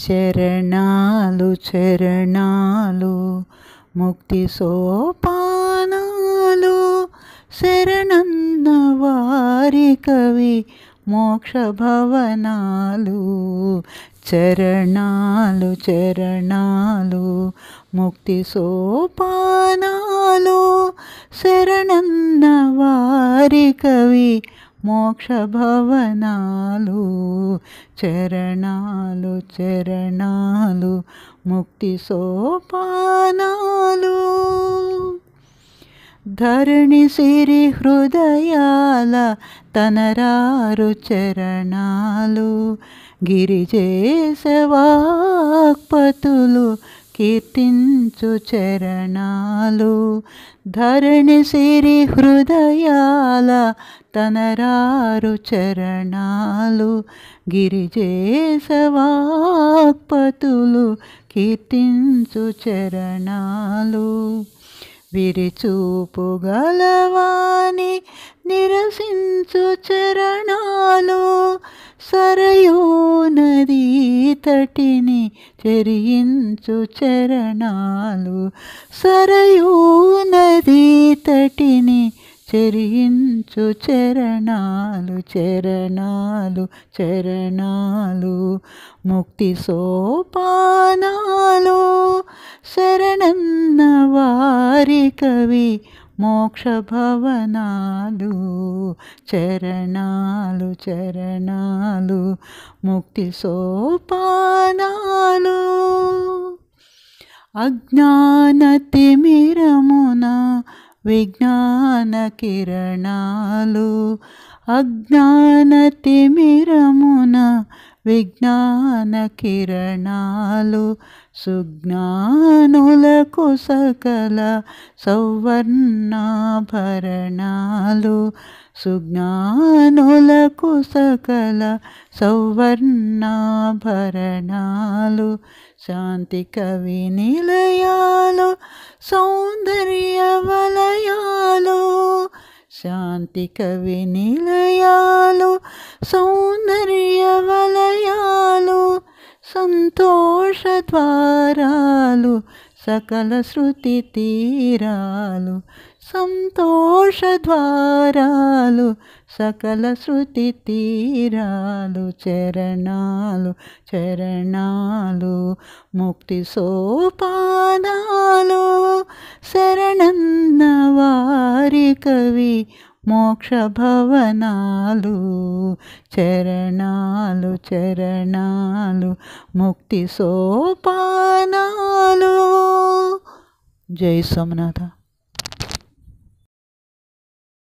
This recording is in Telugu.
చరణాలు చరణాలు ముక్తి సోపానాలు శరణన్న వారి కవి మోక్ష భవనాలు చరణాలు చరణాలు ముక్తి సోపానాలు శరణన్న వారి కవి మోక్ష భవనాలు. చరణాలు చరణాలు ముక్తి సోపానాలు. ధరణి సిరి హృదయాల తనరారు చరణాలు గిరిజేసవాక్పతులు కీర్తించు చరణాలు ధరణి సిరి హృదయాల తనరారు చరణాలు గిరిజేసవాక్పతులు కీర్తించు చరణాలు. విరిచూపుగలవాని నిరసించు చరణాలు సరయూ నదీ తటిని చెరియించు చరణాలు సరయూ నదీ తటిని చెరించు చరణాలు చరణాలు చరణాలు ముక్తి సోపానాలు హరికవి కవి మోక్ష భవనాలు చరణాలు చరణాలు ముక్తి సోపానాలు. అజ్ఞాన తిమిరమున విజ్ఞాన కిరణాలు అజ్ఞాన తిమిరమున విజ్ఞాన కిరణాలు సుజ్ఞానులకు సకల సౌవర్ణాభరణాలు సుజ్ఞానులకు సకల సౌవర్ణాభరణాలు శాంతి కవి నిలయాలు సౌందర్య వలయాలు శాంతి కవి నిలయాలు సౌందర్య వలయాలు సంతోష ద్వారాలు సకల శృతి తీరాలు సంతోష ద్వారాలు సకల శృతి తీరాలు చరణాలు చరణాలు ముక్తి సోపానాలు శరణన్న వారి కవి మోక్ష భవనాలు చరణాలు చరణాలు ముక్తి సోపానాలు. जय सोमनाथा।